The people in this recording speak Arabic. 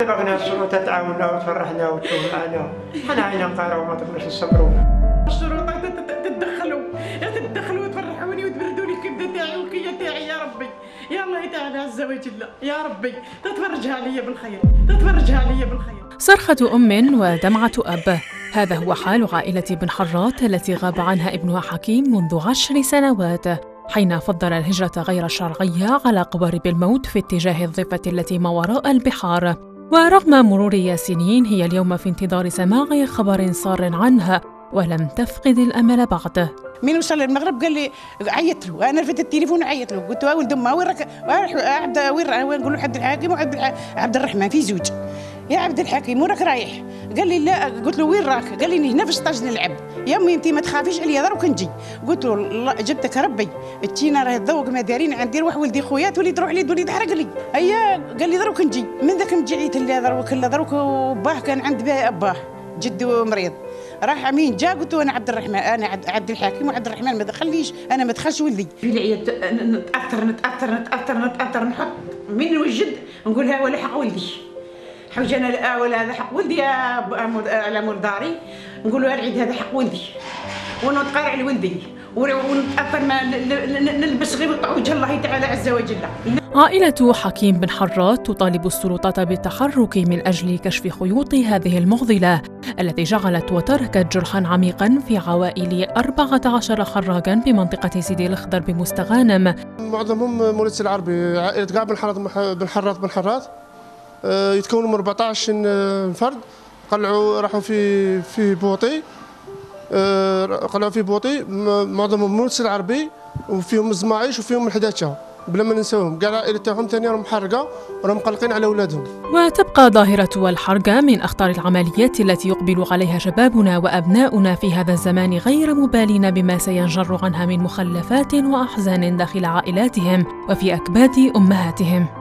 بغينا الشروط تعاوننا وتفرحنا وتشوف معنا حنا عينا نقراو وما تقدرش نصبروا تتدخلوا تتدخلوا وتفرحوني وتبردوا لي الكبده تاعي والكيه تاعي يا ربي. يا الله تعالى عز وجل يا ربي. تتفرجها لي بالخير. تتفرجها لي بالخير. صرخة أم ودمعة أب. هذا هو حال عائلة بن حرات التي غاب عنها ابنها حكيم منذ عشر سنوات. حين فضل الهجرة غير الشرعية على قوارب الموت في اتجاه الضفة التي ما وراء البحار. ورغم مرور سنين هي اليوم في انتظار سماع خبر صار عنها. ولم تفقد الأمل بعد من وصل المغرب قال لي عيط له. أنا رفدت التليفون وعيط له. قلت له ولد امه وين راك عبد وين نقول له عبد الحاكم وعبد عبد الرحمن في زوج. يا عبد الحكيم وين راك رايح؟ قال لي لا. قلت له وين راك؟ قال لي هنا في السطاج نلعب يا أمي انت ما تخافيش عليا دروك نجي. قلت له الله جبتك ربي. التينا راه الذوق ما دارين عندي روح ولدي خويا تولي تروح لي تولي تحرق لي. هيا قال لي دروك نجي. من ذاك نجي عيت لي دروك لا دروك باه كان عند باه جدو مريض راح مين جا قلت له أنا عبد الرحمن أنا عبد الحكيم وعبد الرحمن ما دخليش أنا ما دخلش ولدي في العيد نتاثر نتاثر نتاثر نتأثر نحط من وجد نقول ها ولا حق ولدي. حوج أنا ولا هذا حق ولدي على مول داري نقول له العيد هذا حق ولدي. ونتقرع لولدي. ونتأثر ما نلبس غير وجه الله تعالى عز وجل. عائلة حكيم بن حرات تطالب السلطات بالتحرك من أجل كشف خيوط هذه المعضلة التي جعلت وتركت جرحا عميقا في عوائل 14 خراجا بمنطقة سيدي الأخضر بمستغانم. معظمهم مولد العربي عائلة كاع بن حرات بن حرات آه، يتكونوا من 14 فرد. قلعوا راحوا في في بوطي. آه، قلعوا في بوطي. معظمهم مولد العربي وفيهم الزماعيش وفيهم الحداثه بلا ما ننساوهم. كاع العائله تاعهم ثاني راهم محرقه وراهم مقلقين على اولادهم وتبقى ظاهرة الحرقة من اخطر العمليات التي يقبل عليها شبابنا وأبناؤنا في هذا الزمان غير مبالين بما سينجر عنها من مخلفات وأحزان داخل عائلاتهم وفي أكباد أمهاتهم.